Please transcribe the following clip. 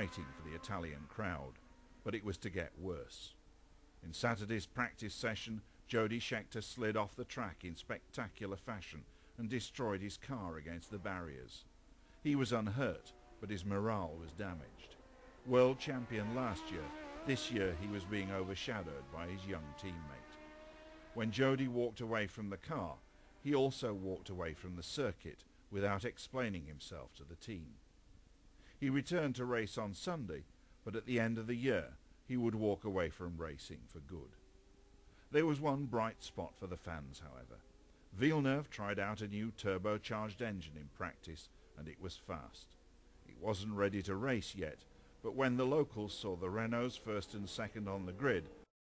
waiting for the Italian crowd, but it was to get worse. In Saturday's practice session, Jody Scheckter slid off the track in spectacular fashion and destroyed his car against the barriers. He was unhurt, but his morale was damaged. World champion last year, this year he was being overshadowed by his young teammate. When Jody walked away from the car, he also walked away from the circuit without explaining himself to the team. He returned to race on Sunday, but at the end of the year he would walk away from racing for good. There was one bright spot for the fans, however. Villeneuve tried out a new turbocharged engine in practice and it was fast. It wasn't ready to race yet, but when the locals saw the Renaults first and second on the grid,